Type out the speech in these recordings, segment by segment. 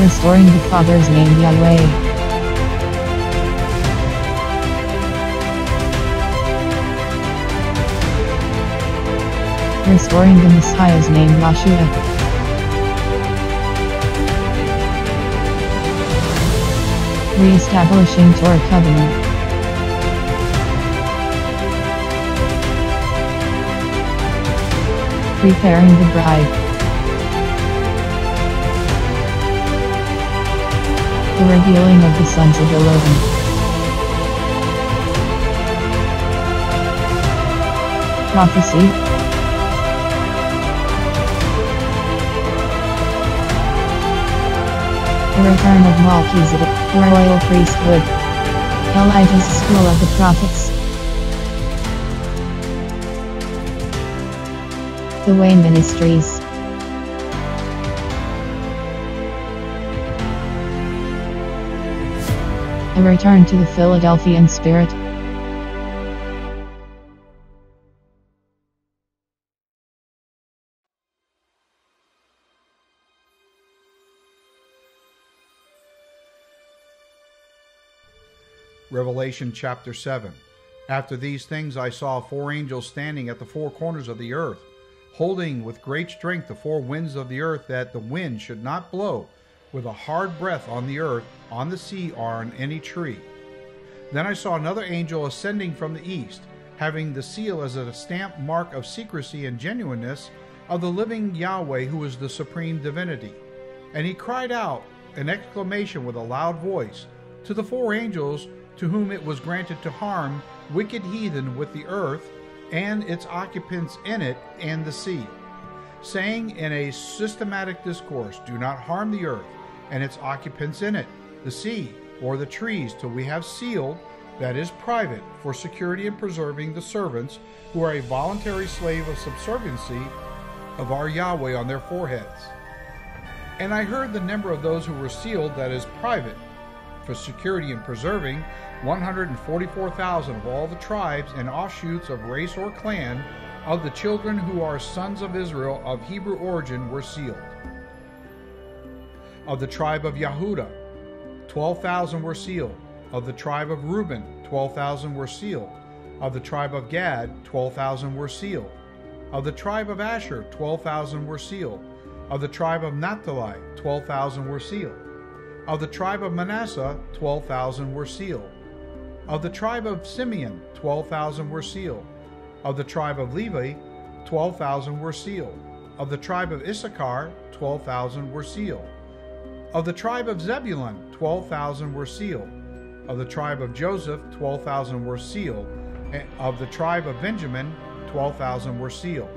Restoring the Father's name Yahweh. Restoring the Messiah's name Yahshua. Re-establishing Torah covenant. Preparing the bride. The revealing of the sons of Elohim. Prophecy. The return of Melchizedek, royal priesthood. Elijah's School of the Prophets. The Way Ministries. A return to the Philadelphian spirit. Revelation chapter 7. After these things I saw four angels standing at the four corners of the earth, holding with great strength the four winds of the earth, that the wind should not blow with a hard breath on the earth, on the sea, or on any tree. Then I saw another angel ascending from the east, having the seal as a stamp mark of secrecy and genuineness of the living Yahweh, who is the supreme divinity. And he cried out an exclamation with a loud voice to the four angels to whom it was granted to harm wicked heathen with the earth and its occupants in it and the sea, saying in a systematic discourse, Do not harm the earth and its occupants in it, the sea, or the trees, till we have sealed, that is private, for security in preserving the servants who are a voluntary slave of subserviency of our Yahweh on their foreheads. And I heard the number of those who were sealed, that is private, for security in preserving 144,000 of all the tribes and offshoots of race or clan of the children who are sons of Israel of Hebrew origin were sealed. Of the tribe of Yehuda, 12,000 were sealed. Of the tribe of Reuben, 12,000 were sealed. Of the tribe of Gad, 12,000 were sealed. Of the tribe of Asher, 12,000 were sealed. Of the tribe of Naphtali, 12,000 were sealed. Of the tribe of Manasseh, 12,000 were sealed. Of the tribe of Simeon, 12,000 were sealed. Of the tribe of Levi, 12,000 were sealed. Of the tribe of Issachar, 12,000 were sealed. Of the tribe of Zebulun, 12,000 were sealed. Of the tribe of Joseph, 12,000 were sealed. And of the tribe of Benjamin, 12,000 were sealed.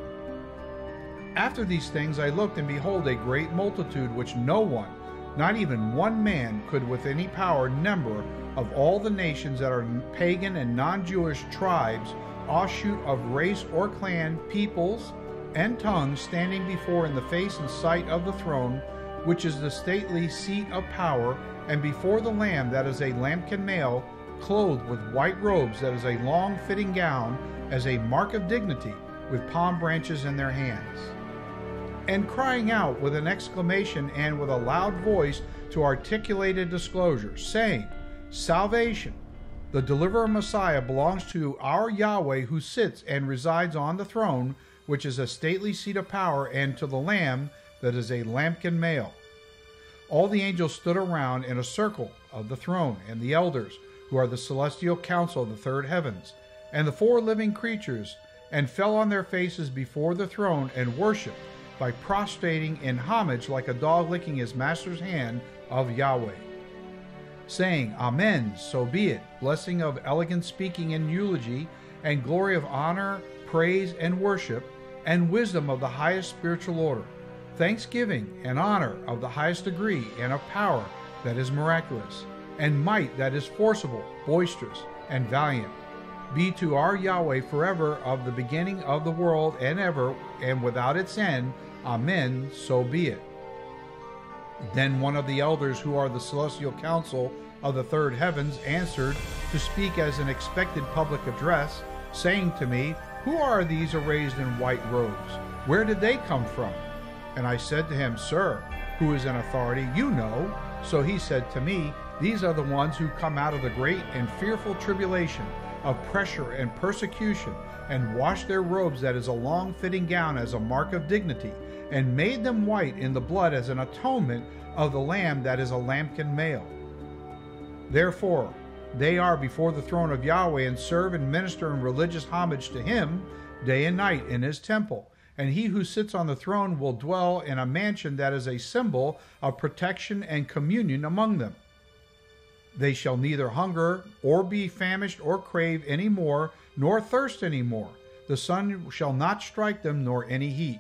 After these things I looked, and behold, a great multitude which no one, not even one man, could with any power number of all the nations that are pagan and non Jewish tribes, offshoot of race or clan, peoples, and tongues, standing before in the face and sight of the throne which is the stately seat of power, and before the Lamb that is a lambkin male, clothed with white robes that is a long fitting gown, as a mark of dignity, with palm branches in their hands. And crying out with an exclamation and with a loud voice to articulated disclosure, saying, Salvation, the deliverer Messiah belongs to our Yahweh who sits and resides on the throne, which is a stately seat of power, and to the Lamb that is a lambkin male. All the angels stood around in a circle of the throne, and the elders, who are the celestial council of the third heavens, and the four living creatures, and fell on their faces before the throne and worshiped by prostrating in homage like a dog licking his master's hand of Yahweh, saying, Amen, so be it, blessing of elegant speaking and eulogy, and glory of honor, praise, and worship, and wisdom of the highest spiritual order thanksgiving and honor of the highest degree, and of power that is miraculous, and might that is forcible, boisterous, and valiant, be to our Yahweh forever of the beginning of the world and ever, and without its end. Amen, so be it. Then one of the elders who are the celestial council of the third heavens answered to speak as an expected public address, saying to me, Who are these arrayed in white robes? Where did they come from? And I said to him, Sir, who is in authority, you know. So he said to me, These are the ones who come out of the great and fearful tribulation of pressure and persecution, and washed their robes that is a long fitting gown as a mark of dignity, and made them white in the blood as an atonement of the Lamb that is a lambkin male. Therefore, they are before the throne of Yahweh and serve and minister in religious homage to him day and night in his temple. And he who sits on the throne will dwell in a mansion that is a symbol of protection and communion among them. They shall neither hunger or be famished or crave any more, nor thirst any more. The sun shall not strike them, nor any heat.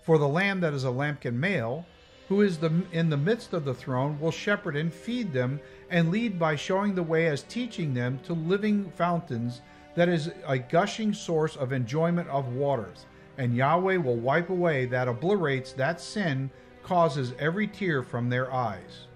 For the Lamb that is a lambkin male, who is the, in the midst of the throne, will shepherd and feed them, and lead by showing the way as teaching them to living fountains, that is a gushing source of enjoyment of waters. And Yahweh will wipe away that obliterates that sin, causes every tear from their eyes.